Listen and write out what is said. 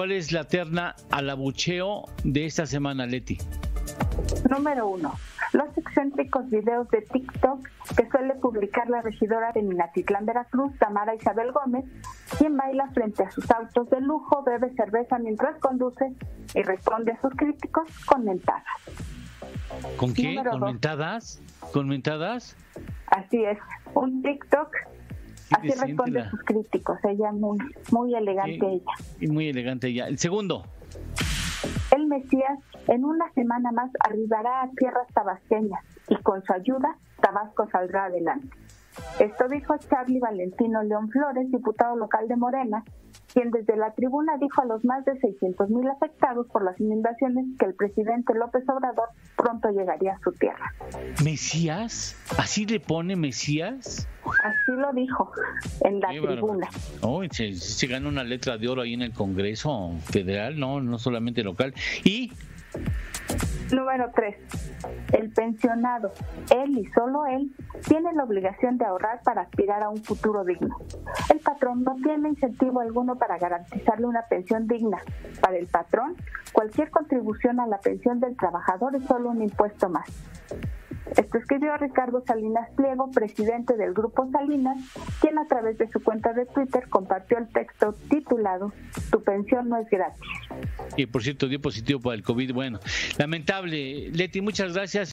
¿Cuál es la terna al abucheo de esta semana, Leti? Número uno, los excéntricos videos de TikTok que suele publicar la regidora de Minatitlán, Veracruz, Tamara Isabel Gómez, quien baila frente a sus autos de lujo, bebe cerveza mientras conduce y responde a sus críticos con mentadas. ¿Con qué? ¿Con mentadas? ¿Con mentadas? Así es, un TikTok Así responde sus críticos. Ella muy, muy elegante ella. Y muy elegante ella. El segundo. El Mesías en una semana más arribará a tierras tabasqueñas y con su ayuda Tabasco saldrá adelante. Esto dijo Charlie Valentino León Flores, diputado local de Morena, quien desde la tribuna dijo a los más de 600 mil afectados por las inundaciones que el presidente López Obrador pronto llegaría a su tierra. ¿Mesías? ¿Así le pone Mesías? Así lo dijo en la tribuna. Oh, se, se gana una letra de oro ahí en el Congreso Federal, no, no solamente local. Y Número 3. El pensionado, él y solo él, tiene la obligación de ahorrar para aspirar a un futuro digno. El patrón no tiene incentivo alguno para garantizarle una pensión digna. Para el patrón, cualquier contribución a la pensión del trabajador es solo un impuesto más. Esto escribió Ricardo Salinas Pliego, presidente del Grupo Salinas, quien a través de su cuenta de Twitter compartió el texto titulado Tu pensión no es gratis. Y por cierto, dio positivo para el COVID. Bueno, lamentable. Leti, muchas gracias.